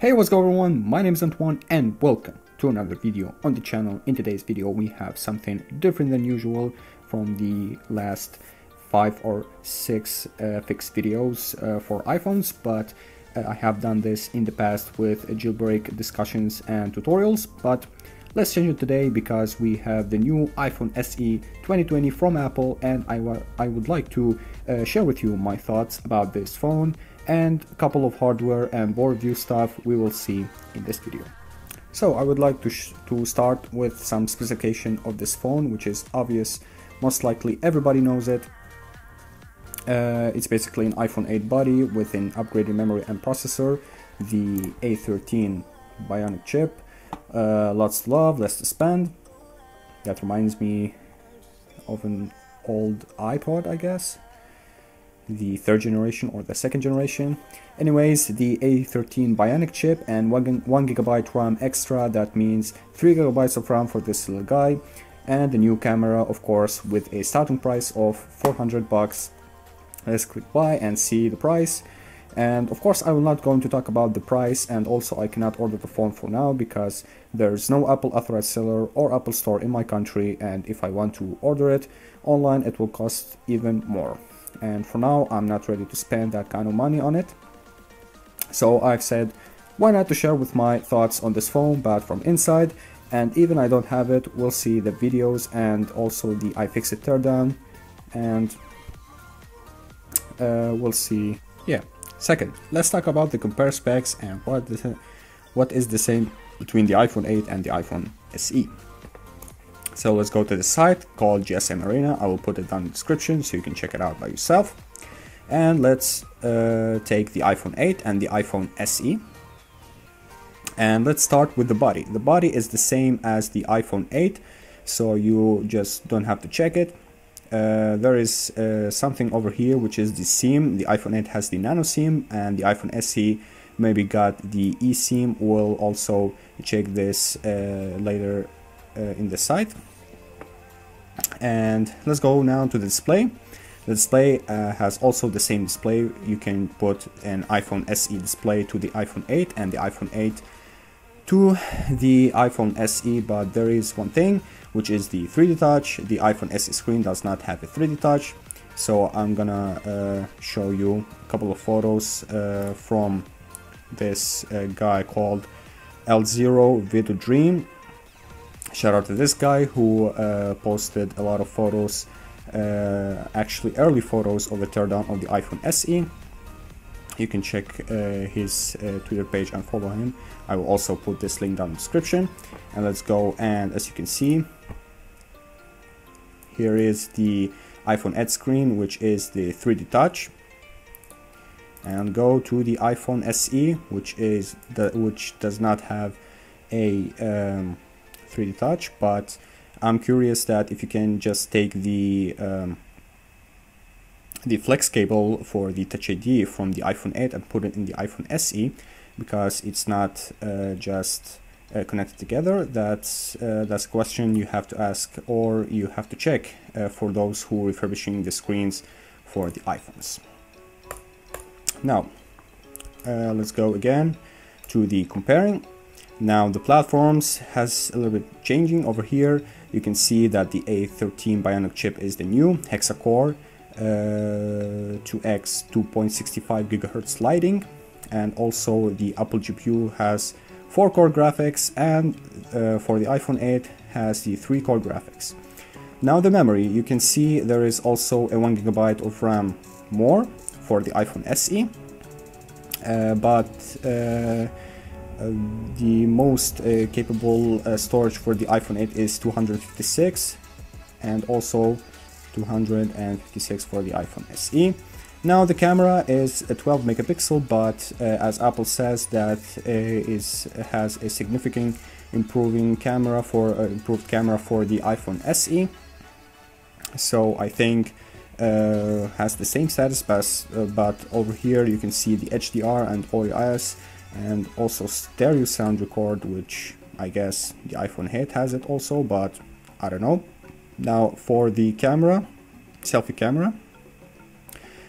Hey what's going on everyone, my name is Antoine and welcome to another video on the channel. In today's video we have something different than usual from the last 5 or 6 uh, fixed videos uh, for iPhones but uh, I have done this in the past with jailbreak discussions and tutorials but let's change it today because we have the new iPhone SE 2020 from Apple and I, I would like to uh, share with you my thoughts about this phone and a couple of hardware and board view stuff we will see in this video. So I would like to, to start with some specification of this phone which is obvious, most likely everybody knows it. Uh, it's basically an iPhone 8 body with an upgraded memory and processor, the A13 Bionic chip, uh, lots to love, less to spend. That reminds me of an old iPod I guess the third generation or the second generation. Anyways, the A13 Bionic chip and 1, one gigabyte RAM extra, that means 3 gigabytes of RAM for this little guy. And the new camera, of course, with a starting price of 400 bucks. Let's click buy and see the price. And of course, I will not going to talk about the price and also I cannot order the phone for now because there's no Apple authorized seller or Apple store in my country and if I want to order it online, it will cost even more and for now I'm not ready to spend that kind of money on it. So I've said why not to share with my thoughts on this phone but from inside and even I don't have it we'll see the videos and also the iFixit teardown and uh, we'll see yeah second let's talk about the compare specs and what the, what is the same between the iPhone 8 and the iPhone SE so let's go to the site called GSM Arena. I will put it down in the description so you can check it out by yourself. And let's uh, take the iPhone 8 and the iPhone SE. And let's start with the body. The body is the same as the iPhone 8, so you just don't have to check it. Uh, there is uh, something over here which is the SIM. The iPhone 8 has the nano SIM and the iPhone SE maybe got the eSIM. We'll also check this uh, later in the site. And let's go now to the display. The display uh, has also the same display. You can put an iPhone SE display to the iPhone 8 and the iPhone 8 to the iPhone SE but there is one thing which is the 3D touch. The iPhone SE screen does not have a 3D touch. So I'm gonna uh, show you a couple of photos uh, from this uh, guy called l0vetodream shout out to this guy who uh, posted a lot of photos uh, actually early photos of the teardown of the iPhone SE you can check uh, his uh, Twitter page and follow him. I will also put this link down in the description. And let's go and as you can see here is the iPhone 8 screen which is the 3D touch. And go to the iPhone SE which is the which does not have a um, 3D Touch, but I'm curious that if you can just take the um, the flex cable for the Touch ID from the iPhone 8 and put it in the iPhone SE because it's not uh, just uh, connected together. That's uh, that's a question you have to ask or you have to check uh, for those who are refurbishing the screens for the iPhones. Now, uh, let's go again to the comparing now the platforms has a little bit changing over here. You can see that the A13 Bionic chip is the new hexa-core uh, 2x 2.65 gigahertz Lightning and also the Apple GPU has 4 core graphics and uh, for the iPhone 8 has the 3 core graphics. Now the memory, you can see there is also a 1 gigabyte of RAM more for the iPhone SE uh, but uh, the most uh, capable uh, storage for the iPhone 8 is 256 and also 256 for the iPhone SE. Now the camera is a 12 megapixel, but uh, as Apple says, that uh, is has a significant improving camera for uh, improved camera for the iPhone SE. So I think has the same status, but, but over here you can see the HDR and OIS and also stereo sound record which I guess the iPhone 8 has it also but I don't know. Now for the camera selfie camera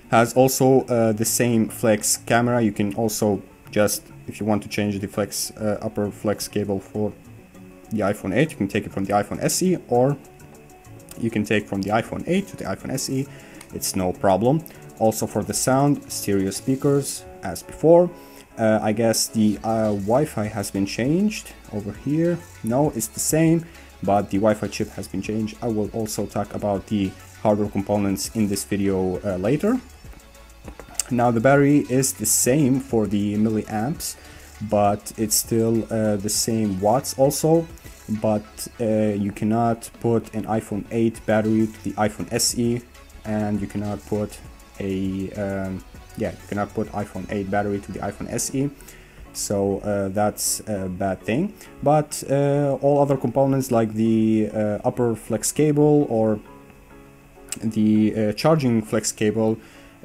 has also uh, the same flex camera. You can also just if you want to change the flex uh, upper flex cable for the iPhone 8 you can take it from the iPhone SE or you can take from the iPhone 8 to the iPhone SE it's no problem. Also for the sound stereo speakers as before uh, I guess the uh, Wi-Fi has been changed over here. No it's the same but the Wi-Fi chip has been changed. I will also talk about the hardware components in this video uh, later. Now the battery is the same for the milliamps but it's still uh, the same watts also but uh, you cannot put an iPhone 8 battery to the iPhone SE and you cannot put a um, yeah you cannot put iPhone 8 battery to the iPhone SE so uh, that's a bad thing. But uh, all other components like the uh, upper flex cable or the uh, charging flex cable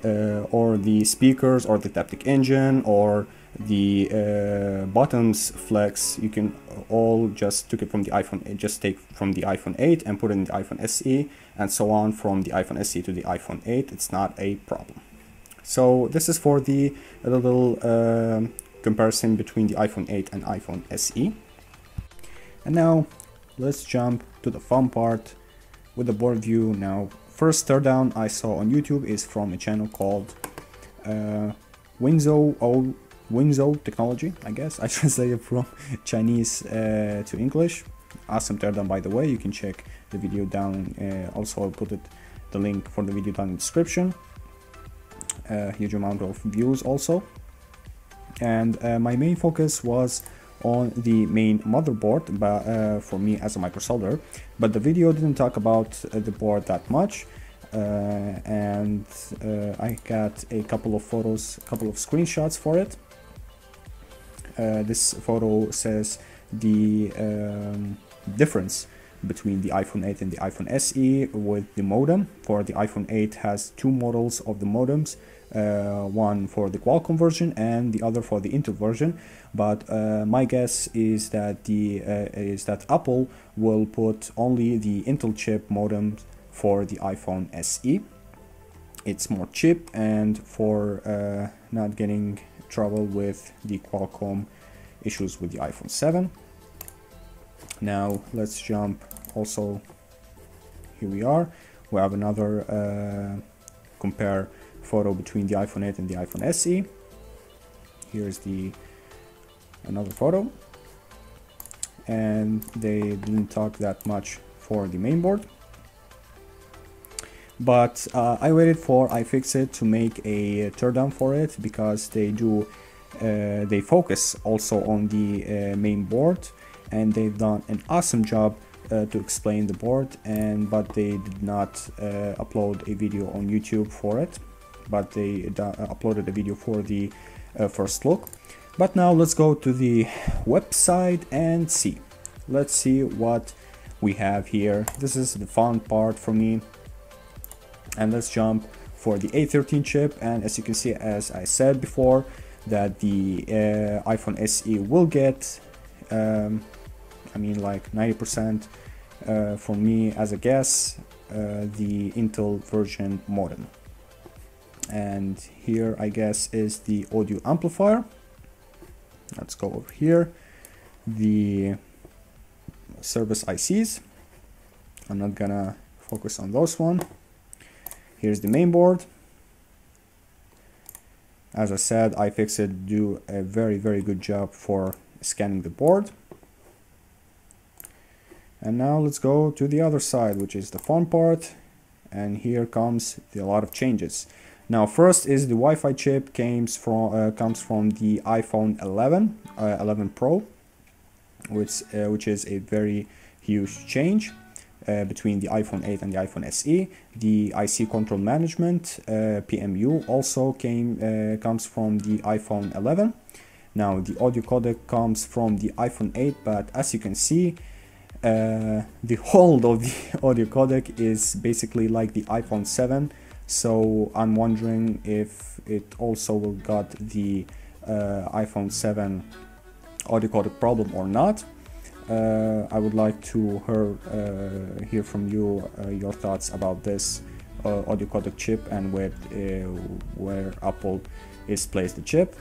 uh, or the speakers or the Taptic engine or the uh, bottoms flex you can all just took it from the iphone just take from the iphone 8 and put it in the iphone se and so on from the iphone se to the iphone 8 it's not a problem so this is for the little uh, comparison between the iphone 8 and iphone se and now let's jump to the fun part with the board view now first teardown i saw on youtube is from a channel called uh, Winzo Winzo technology, I guess. I translated from Chinese uh, to English. Awesome teardown, by the way. You can check the video down. Uh, also, I'll put it the link for the video down in the description. A huge amount of views also. And uh, my main focus was on the main motherboard but, uh, for me as a microsolder. But the video didn't talk about uh, the board that much. Uh, and I got a couple of photos, a couple of screenshots for it uh, this photo says the um, difference between the iPhone 8 and the iPhone SE with the modem. For the iPhone 8 has two models of the modems, uh, one for the Qualcomm version and the other for the Intel version. But uh, my guess is that the uh, is that Apple will put only the Intel chip modem for the iPhone SE. It's more cheap and for uh, not getting trouble with the Qualcomm issues with the iPhone 7. Now let's jump also, here we are, we have another uh, compare photo between the iPhone 8 and the iPhone SE. Here's the another photo. And they didn't talk that much for the mainboard. But uh, I waited for iFixit to make a teardown for it because they do uh, they focus also on the uh, main board and they've done an awesome job uh, to explain the board and but they did not uh, upload a video on YouTube for it but they uploaded a video for the uh, first look. But now let's go to the website and see. Let's see what we have here. This is the fun part for me. And let's jump for the A13 chip. And as you can see as I said before that the uh, iPhone SE will get um, I mean like 90% uh, for me as a guess uh, the Intel version modem. And here I guess is the audio amplifier. Let's go over here. The service ICs I'm not gonna focus on those one. Here's the main board. As I said, iFixit do a very, very good job for scanning the board. And now let's go to the other side, which is the fun part. And here comes the, a lot of changes. Now, first is the Wi-Fi chip comes from uh, comes from the iPhone 11, uh, 11 Pro, which uh, which is a very huge change. Uh, between the iPhone 8 and the iPhone SE. The IC control management uh, PMU also came uh, comes from the iPhone 11. Now the audio codec comes from the iPhone 8, but as you can see, uh, the hold of the audio codec is basically like the iPhone 7. So I'm wondering if it also will got the uh, iPhone 7 audio codec problem or not. Uh, I would like to hear, uh, hear from you uh, your thoughts about this audio codec chip and where where Apple is placed the chip.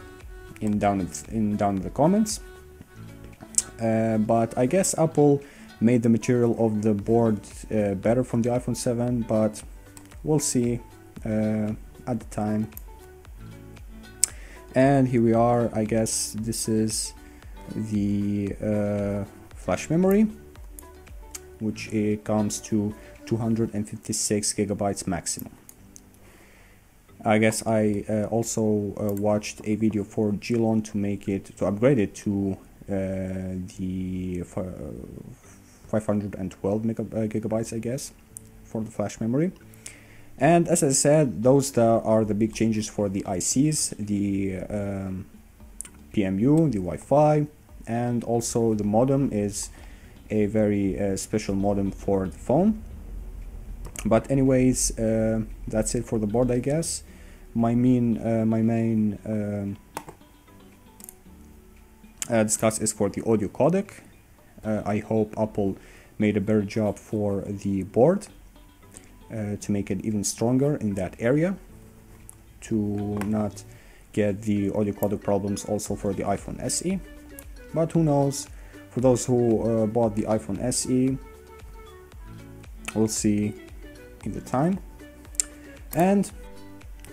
in down in down in the comments. But I guess Apple made the material of the board uh, better from the iPhone 7, but we'll see uh, at the time. And here we are. I guess this is the uh, flash memory, which it comes to 256 gigabytes maximum. I guess I uh, also uh, watched a video for Gilon to make it to upgrade it to uh, the 512 gigabytes, I guess, for the flash memory. And as I said, those are the big changes for the ICs, the um, PMU, the Wi-Fi, and also the modem is a very uh, special modem for the phone. But anyways, uh, that's it for the board, I guess my main uh, my main um, uh, discuss is for the audio codec. Uh, I hope Apple made a better job for the board uh, to make it even stronger in that area to not get the audio codec problems also for the iPhone SE. But who knows? For those who uh, bought the iPhone SE, we'll see in the time. And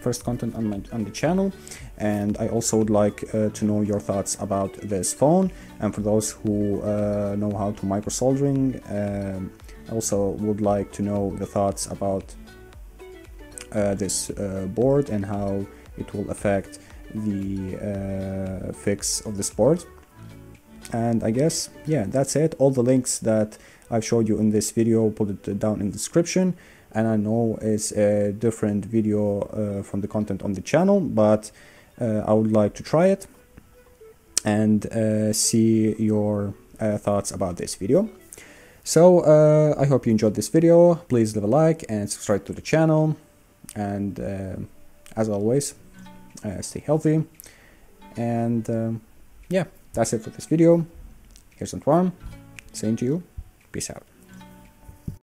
first content on, my, on the channel. And I also would like uh, to know your thoughts about this phone. And for those who uh, know how to micro soldering um, I also would like to know the thoughts about uh, this uh, board and how it will affect the uh, fix of this board. And I guess yeah that's it. All the links that I've showed you in this video put it down in the description and I know it's a different video uh, from the content on the channel but uh, I would like to try it and uh, see your uh, thoughts about this video. So uh, I hope you enjoyed this video. Please leave a like and subscribe to the channel. And uh, as always stay healthy. And yeah that's it for this video. Here's Antoine saying to you peace out